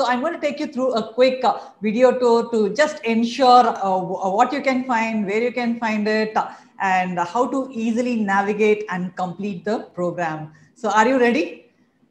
So I'm going to take you through a quick uh, video tour to just ensure uh, what you can find, where you can find it, uh, and how to easily navigate and complete the program. So are you ready?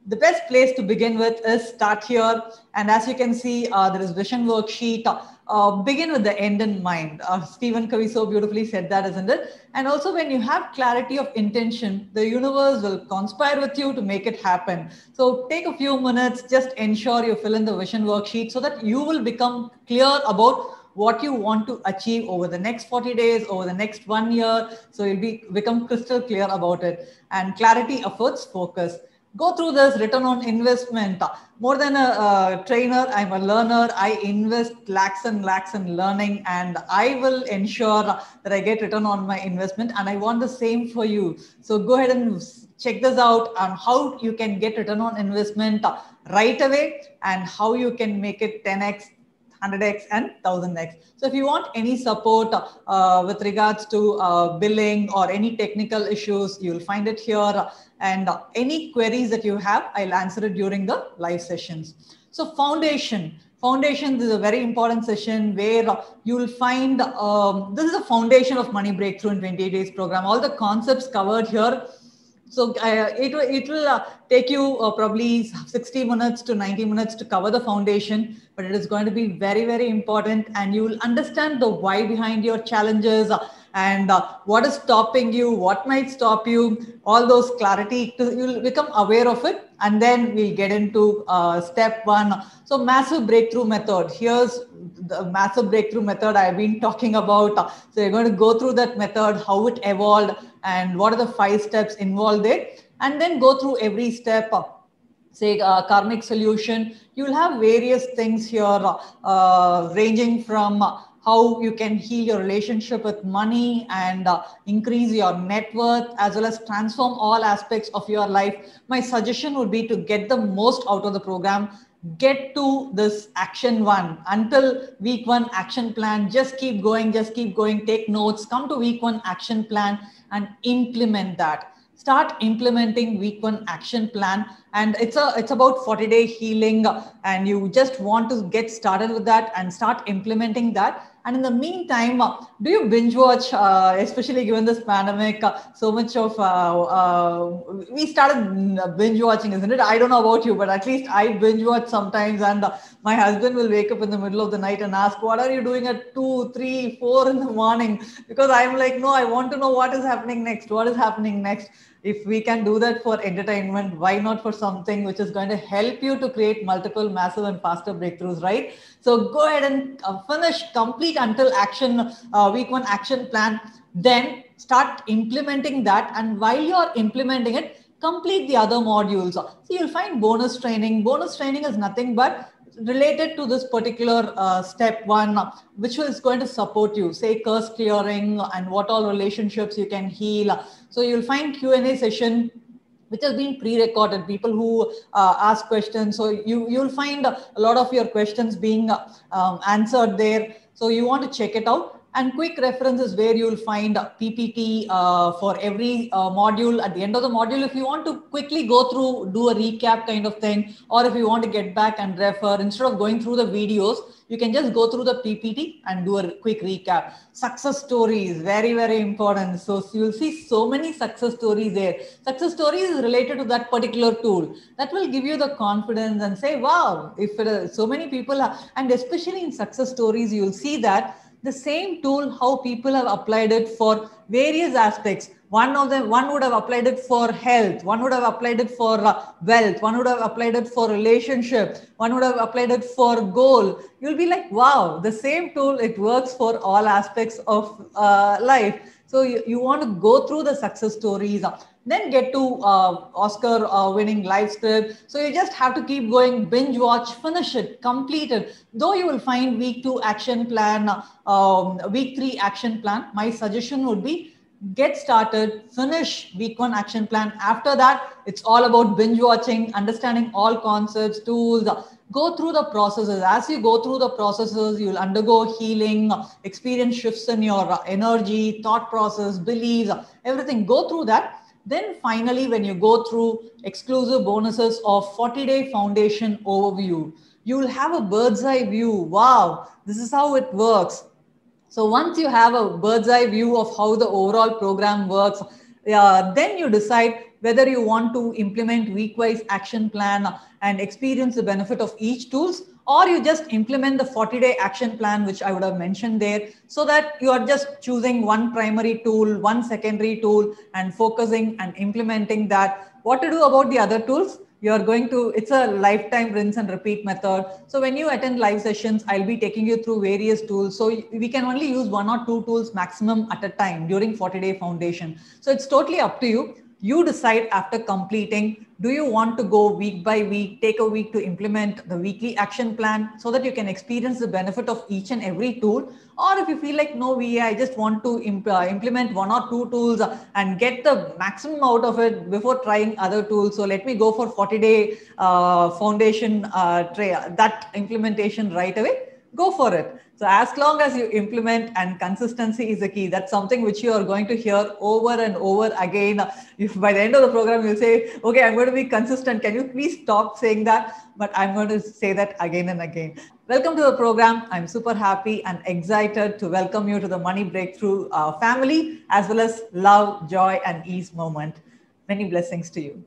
The best place to begin with is start here. And as you can see, uh, there is vision worksheet. Uh, begin with the end in mind. Uh, Stephen Covey so beautifully said that, isn't it? And also when you have clarity of intention, the universe will conspire with you to make it happen. So take a few minutes, just ensure you fill in the vision worksheet so that you will become clear about what you want to achieve over the next 40 days, over the next one year. So you'll be become crystal clear about it. And clarity affords focus go through this return on investment. More than a, a, trainer, I'm a learner. I invest lakhs and lakhs in learning, and I will ensure that I get return on my investment. And I want the same for you. So go ahead and check this out on how you can get return on investment right away and how you can make it 10x 100x and 1000x. So if you want any support uh, with regards to uh, billing or any technical issues, you'll find it here. And uh, any queries that you have, I'll answer it during the live sessions. So foundation. Foundations is a very important session where you will find, um, this is a foundation of Money Breakthrough in 28 days program. All the concepts covered here so uh, it, it will uh, take you uh, probably 60 minutes to 90 minutes to cover the foundation, but it is going to be very, very important. And you will understand the why behind your challenges uh, and uh, what is stopping you, what might stop you, all those clarity. To, you will become aware of it. And then we'll get into uh, step one. So massive breakthrough method. Here's the massive breakthrough method I've been talking about. So you're going to go through that method, how it evolved, and what are the five steps involved there and then go through every step say uh, karmic solution you'll have various things here uh, ranging from how you can heal your relationship with money and uh, increase your net worth as well as transform all aspects of your life. My suggestion would be to get the most out of the program. Get to this action one. Until week one action plan just keep going just keep going. Take notes. Come to week one action plan and implement that start implementing week one action plan and it's a it's about 40 day healing and you just want to get started with that and start implementing that and in the meantime, do you binge watch, uh, especially given this pandemic, uh, so much of, uh, uh, we started binge watching, isn't it? I don't know about you, but at least I binge watch sometimes. And my husband will wake up in the middle of the night and ask, what are you doing at two, three, four in the morning? Because I'm like, no, I want to know what is happening next. What is happening next? If we can do that for entertainment why not for something which is going to help you to create multiple massive and faster breakthroughs right? So go ahead and uh, finish complete until action uh, week one action plan. Then start implementing that and while you're implementing it complete the other modules. So you'll find bonus training. Bonus training is nothing but related to this particular uh, step one, which is going to support you, say curse clearing and what all relationships you can heal. So you'll find Q&A session which has been pre-recorded. People who uh, ask questions. So you you'll find a lot of your questions being um, answered there. So you want to check it out and quick reference is where you'll find PPT uh, for every uh, module. At the end of the module, if you want to quickly go through, do a recap kind of thing, or if you want to get back and refer, instead of going through the videos, you can just go through the PPT and do a quick recap. Success stories, very, very important. So you'll see so many success stories there. Success stories is related to that particular tool. That will give you the confidence and say, wow, if so many people are, and especially in success stories, you'll see that the same tool how people have applied it for various aspects. One of them one would have applied it for health one would have applied it for uh, wealth one would have applied it for relationship one would have applied it for goal. You'll be like wow the same tool it works for all aspects of uh, life so you, you want to go through the success stories then get to uh, Oscar uh, winning live script. So you just have to keep going, binge watch, finish it, complete it. Though you will find week two action plan, um, week three action plan, my suggestion would be get started, finish week one action plan. After that, it's all about binge watching, understanding all concepts, tools, go through the processes. As you go through the processes, you'll undergo healing, experience shifts in your uh, energy, thought process, beliefs, everything. Go through that then finally, when you go through exclusive bonuses of 40 day foundation overview, you will have a bird's eye view. Wow, this is how it works. So once you have a bird's eye view of how the overall program works, then you decide whether you want to implement week-wise action plan and experience the benefit of each tools or you just implement the 40 day action plan, which I would have mentioned there, so that you are just choosing one primary tool, one secondary tool, and focusing and implementing that. What to do about the other tools? You're going to, it's a lifetime rinse and repeat method. So when you attend live sessions, I'll be taking you through various tools. So we can only use one or two tools maximum at a time during 40 day foundation. So it's totally up to you you decide after completing do you want to go week by week take a week to implement the weekly action plan so that you can experience the benefit of each and every tool? Or if you feel like no we i just want to uh, implement one or two tools and get the maximum out of it before trying other tools so let me go for 40 day uh, foundation uh, that implementation right away go for it. So as long as you implement and consistency is the key, that's something which you are going to hear over and over again. If by the end of the program you say, okay, I'm going to be consistent, can you please stop saying that? But I'm going to say that again and again. Welcome to the program. I'm super happy and excited to welcome you to the Money Breakthrough uh, family, as well as love, joy, and ease moment. Many blessings to you.